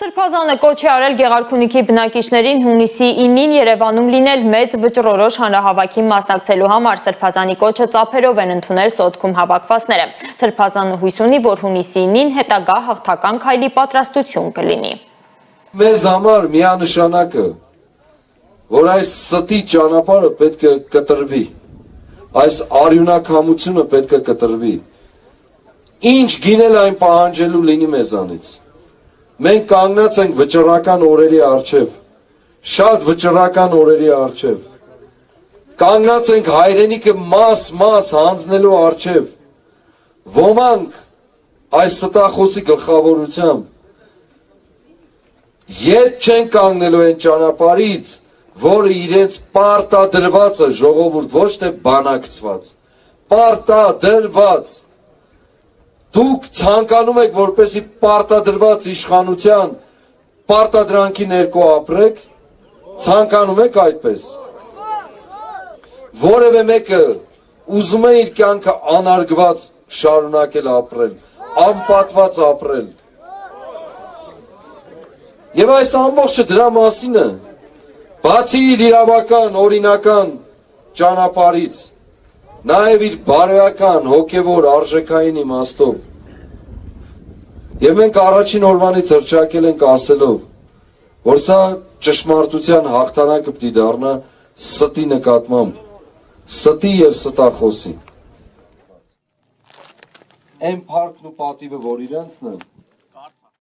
Սրբազանը կոչ է արել Գեղարքունիքի բնակիչներին հունիսի 9-ին Երևանում լինել մեծ վճռորոշ հանրահավաքի մասնակցելու համար Սրբազանի կոչը ծափերով են ընդունել սոտքում հավաքվածները։ Սրբազանը հույս ունի, որ հունիսի 9-ին հետագա հաղթական քայլի պատրաստություն կլինի։ Մեզ համար միանշանակը, որ այս ստի ճանապարհը պետք է կտրվի, այս արյունակամությունը պետք է կտրվի։ Ինչ գինել այն պահանջելու լինի մեզանից։ Մենք կանգնած ենք վճռական օրերի առջև, շատ վճռական օրերի առջև։ Կանգնած ենք հայրենիքը մաս-մաս հանձնելու առջև։ Ոմանք այս ստախոսի գլխավորությամբ Ետ չեն կանգնելու այն ճանապարից, որը իրենց պարտադրված է ժողովուրդ, ոչ թե բանակցված։ Պարտադրված Դուք ցանկանում եք որպեսի պարտադրված իշխանության պարտադրանքի ներքո ապրեք, ցանկանում եք այդպես։ Որևէ մեկը ուզում է իր կյանքը անարգված շարունակել ապրել, անպատված ապրել։ Եվ այս ամբողջը դրա մասին է։ Բացի իր իրավական, օրինական ճանապարից նաև իր բարոյական, հոգևոր, արժեքային իմաստով։ Եվ մենք առաջին օրվանից հրճակել ենք ասելով, որ սա ճշմարտության հաղթանակը պիտի դառնա ստի նկատմամբ, ստի եւ ստախոսի։ Այն փառքն ու պատիվը, որ իրանցն է,